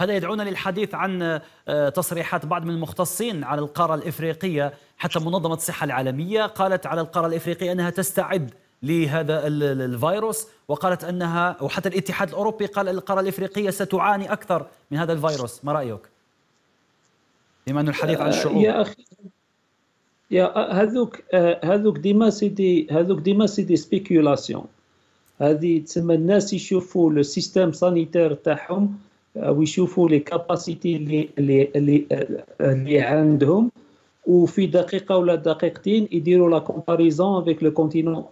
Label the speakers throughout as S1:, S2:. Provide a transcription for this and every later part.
S1: هذا يدعونا للحديث عن آه، تصريحات بعض من المختصين على القارة الإفريقية حتى منظمة الصحة العالمية قالت على القارة الإفريقية أنها تستعد لهذا الفيروس وقالت أنها وحتى الاتحاد الأوروبي قال القارة الإفريقية ستعاني أكثر من هذا الفيروس. ما رأيك؟ بما أنه الحديث عن الشعوب.
S2: يا أخي يا هذوك هذوك ديما سيدي هذوك ديما سيدي سبيكيولاسيون هذه تسمى الناس يشوفوا le système sanitaire تاعهم ويشوفوا les capacités اللي اللي اللي, اللي عندهم وفي دقيقة ولا دقيقتين يديروا la comparaison avec le continent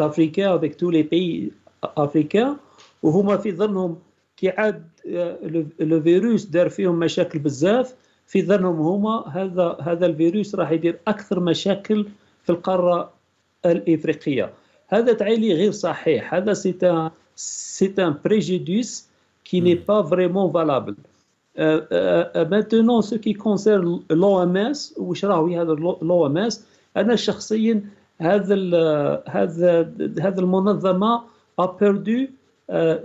S2: africain avec tous les pays africains وهما في ظنهم كي عاد le virus دار فيهم مشاكل بزاف. في ظنهم هما هذا هذا الفيروس راح يدير أكثر مشاكل في القارة الإفريقية. هذا تاع لي غير صحيح. هذا c'est un c'est un préjudice qui n'est pas vraiment valable. Euh, euh, maintenant, ce qui concerne l'OMS وش راهو هذا l'OMS أنا شخصيا هذا هذا هذا المنظمة a perdu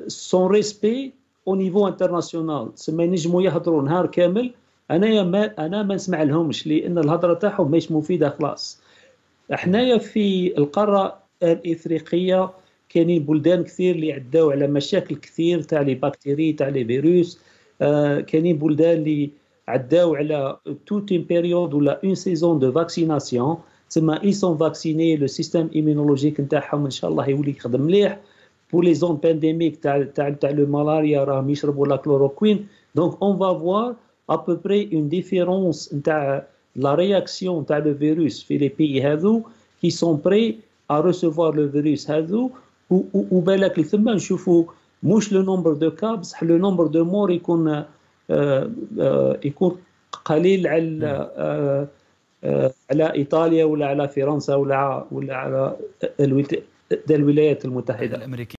S2: son respect au niveau international. تسمى ينجموا يهضروا نهار كامل. أنا ما أنا ما نسمع لهمش لأن الهضرة تاعهم مش مفيدة خلاص. أحنايا في القارة الإفريقية كاينين بلدان كثير اللي عداو على مشاكل كثير تاع لي بكتيري تاع لي فيروس آه كاينين بلدان اللي عداو على توت ان بيريود ولا اون سيزون دو فاكسيناسيون تسمى اي سون فاكسيني لو سيستيم ايمونولوجيك نتاعهم ان شاء الله يولي يخدم مليح بور لي زون بانديميك تاع تاع تاع لو مالاريا راهم يشربوا لا كلوروكوين دونك اون فا فوار à peu près une différence entre la réaction de le virus في les pays هذو qui sont prêts à recevoir le virus هذو وبالك اللي ثم نشوفوا مش le nombre de cas بصح le nombre de morts يكون يكون قليل على على إيطاليا ولا على فرنسا ولا ولا على الولايات المتحدة. الأمريكية.